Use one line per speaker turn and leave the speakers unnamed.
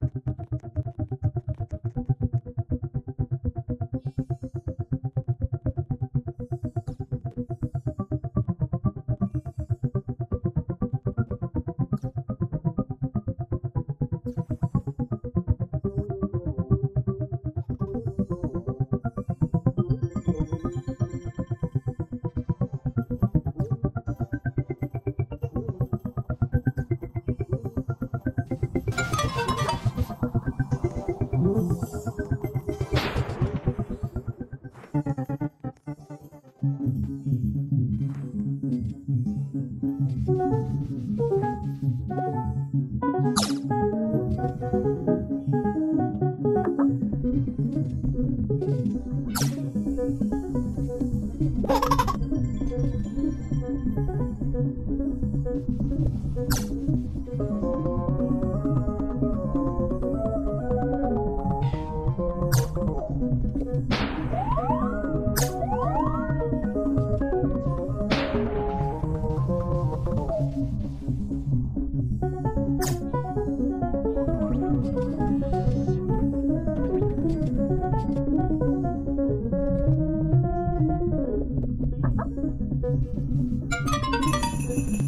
Thank you. you
Thank you.